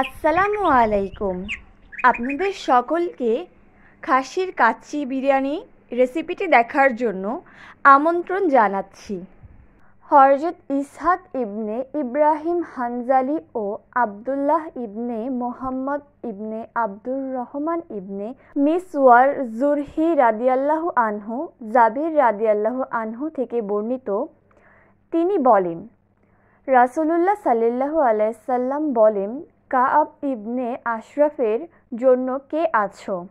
আসসালামু আলাইকুম। আপনাদের সকলকে খাসির কাচ্চি বিরিয়ানি রেসিপিটি দেখার জন্য আমন্ত্রণ জানাচ্ছি। হরজত ইসহাক ইবনে ইব্রাহিম হানজালি ও Abdullah ibn Muhammad ibn Abdur Rahman ইবনে মিসওয়ার জুরহি রাদিয়াল্লাহু আনহু, জাবির রাদিয়াল্লাহু আনহু থেকে বর্ণিত, তিনি বলেন, রাসূলুল্লাহ সাল্লাল্লাহু আলাইসাল্লাম বলেন কাআব ইবনে আশরাফের জন্য কে আছো?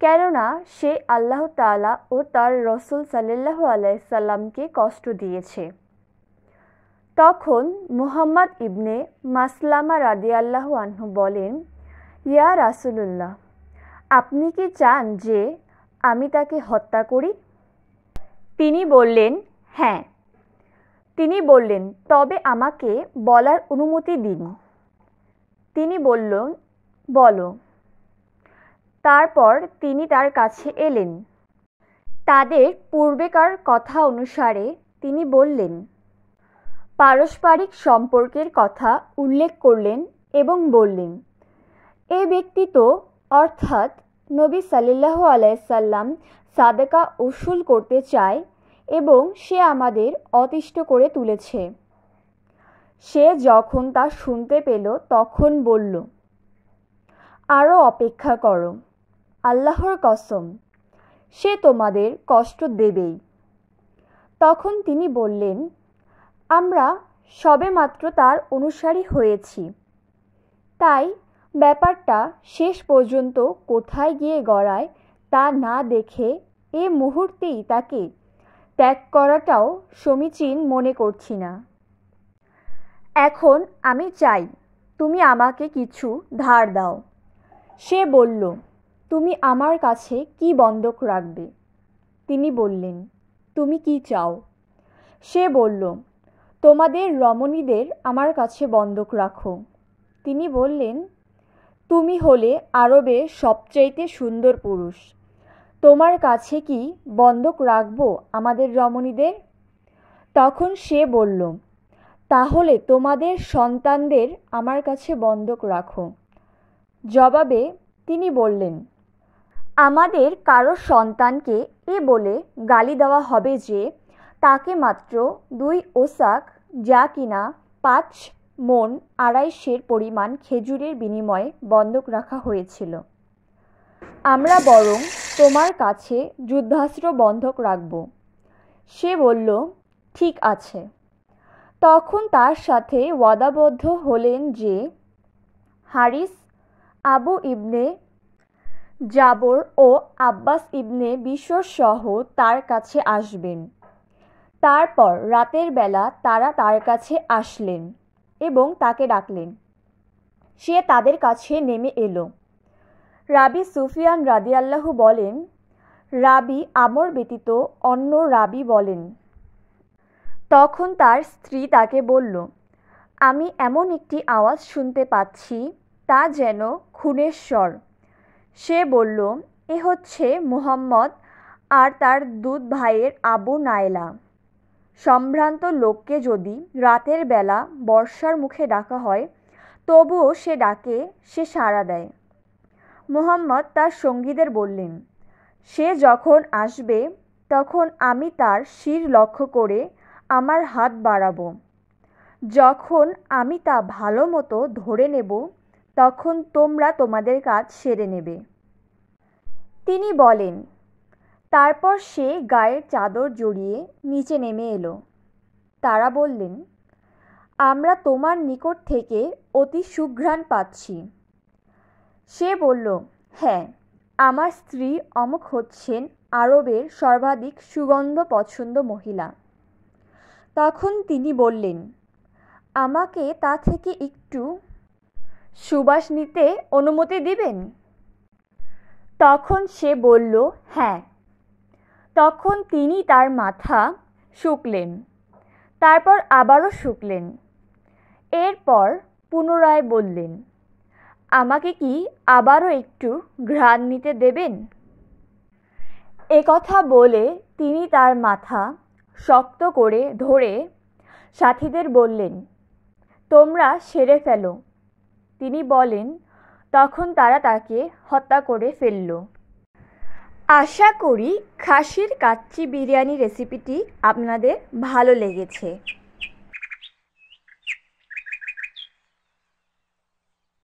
কেননা সে আল্লাহ তালা ও তার রসুল সাল্লাহ আলাইসাল্লামকে কষ্ট দিয়েছে। তখন মুহাম্মদ ইবনে মাসলামা রাদি আল্লাহ আনহু বলেন, ইয়া রাসুলুল্লাহ, আপনি কি চান যে আমি তাকে হত্যা করি? তিনি বললেন হ্যাঁ। তিনি বললেন, তবে আমাকে বলার অনুমতি দিন। তিনি বললেন বলো। তারপর তিনি তার কাছে এলেন। তাদের পূর্বেকার কথা অনুসারে তিনি বললেন, পারস্পরিক সম্পর্কের কথা উল্লেখ করলেন এবং বললেন, এ ব্যক্তি তো অর্থাৎ নবী সাল্লাহ আলাইসাল্লাম সাদেকা উসুল করতে চায় এবং সে আমাদের অতিষ্ঠ করে তুলেছে। সে যখন তা শুনতে পেল, তখন বলল আরও অপেক্ষা করো, আল্লাহর কসম, সে তোমাদের কষ্ট দেবেই। তখন তিনি বললেন, আমরা সবেমাত্র তার অনুসারী হয়েছি। তাই ব্যাপারটা শেষ পর্যন্ত কোথায় গিয়ে গড়ায় তা না দেখে এ মুহূর্তেই তাকে ত্যাগ করাটাও সমীচীন মনে করছি না। এখন আমি চাই, তুমি আমাকে কিছু ধার দাও। সে বলল, তুমি আমার কাছে কি বন্ধক রাখবে? তিনি বললেন, তুমি কি চাও? সে বলল, তোমাদের রমণীদের আমার কাছে বন্ধক রাখো। তিনি বললেন, তুমি হলে আরবে সবচাইতে সুন্দর পুরুষ। তোমার কাছে কি বন্ধক রাখব আমাদের রমণীদের? তখন সে বলল তাহলে তোমাদের সন্তানদের আমার কাছে বন্ধক রাখো। জবাবে তিনি বললেন, আমাদের কারও সন্তানকে এ বলে গালি দেওয়া হবে যে, তাকে মাত্র দুই ওসাক যা কিনা পাঁচ মন আড়াইশের পরিমাণ খেজুরের বিনিময়ে বন্ধক রাখা হয়েছিল। আমরা বরং তোমার কাছে যুদ্ধাস্ত্র বন্ধক রাখব। সে বলল, ঠিক আছে। তখন তার সাথে ওয়াদাবদ্ধ হলেন যে হারিস আবু ইবনে জাবর ও আব্বাস ইবনে বিশ্বসহ তার কাছে আসবেন। তারপর রাতের বেলা তারা তার কাছে আসলেন এবং তাকে ডাকলেন। সে তাদের কাছে নেমে এলো। রাবি সুফিয়ান রাদিয়াল্লাহু বলেন, রাবি আমর ব্যতীত অন্য রাবি বলেন। তখন তার স্ত্রী তাকে বলল, আমি এমন একটি আওয়াজ শুনতে পাচ্ছি, তা যেন খুনের স্বর সে বলল, এ হচ্ছে মুহাম্মদ আর তার দুধ ভাইয়ের আবু নায়লা। সম্ভ্রান্ত লোককে যদি রাতের বেলা বর্ষার মুখে ডাকা হয়, তবুও সে ডাকে, সে সাড়া দেয়। মুহাম্মদ তার সঙ্গীদের বললেন, সে যখন আসবে, তখন আমি তার শির লক্ষ্য করে আমার হাত বাড়াবো। যখন আমি তা ভালো মতো ধরে নেব, তখন তোমরা তোমাদের কাজ সেরে নেবে। তিনি বলেন, তারপর সে গায়ের চাদর জড়িয়ে নিচে নেমে এলো। তারা বললেন, আমরা তোমার নিকট থেকে অতি সুঘ্রাণ পাচ্ছি। সে বলল হ্যাঁ আমার স্ত্রী অমুক হচ্ছেন আরবের সর্বাধিক সুগন্ধ পছন্দ মহিলা। তখন তিনি বললেন, আমাকে তা থেকে একটু সুবাস নিতে অনুমতি দিবেন? তখন সে বলল হ্যাঁ। তখন তিনি তার মাথা শুকলেন, তারপর আবারও শুকলেন। এরপর পুনরায় বললেন, আমাকে কি আবারও একটু ঘ্রাণ নিতে দেবেন? এ কথা বলে তিনি তার মাথা শক্ত করে ধরে সাথীদের বললেন, তোমরা সেরে ফেলো। তিনি বলেন, তখন তারা তাকে হত্যা করে ফেলল। আশা করি খাসির কাচ্চি বিরিয়ানি রেসিপিটি আপনাদের ভালো লেগেছে।